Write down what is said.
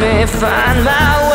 me find my way